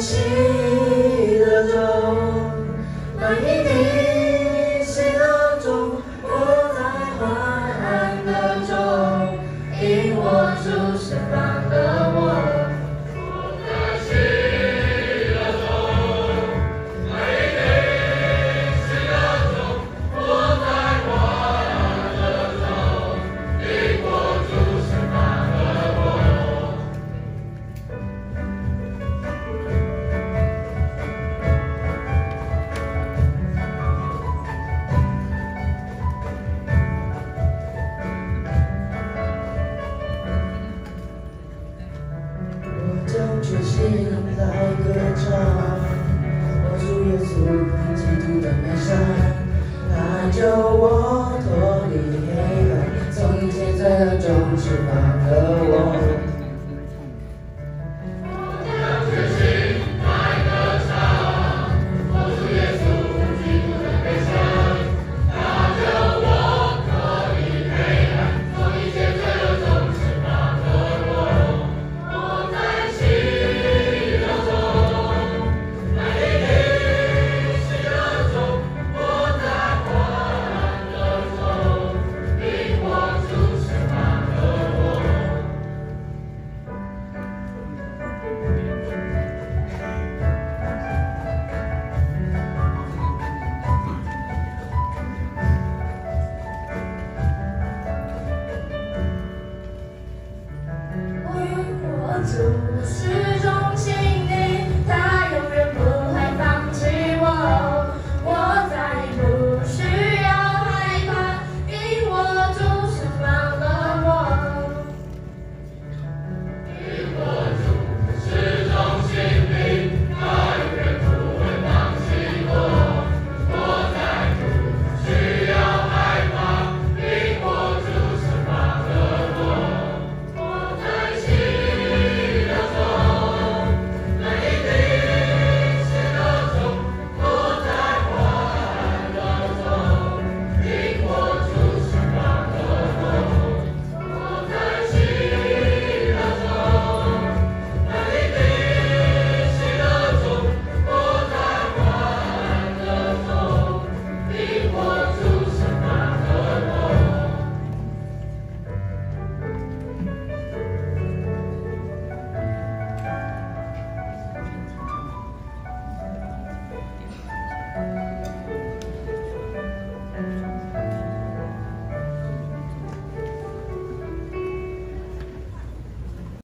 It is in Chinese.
chance. 上，我主耶稣基督的悲伤，他救我脱离黑暗，从一切罪恶中释放了我。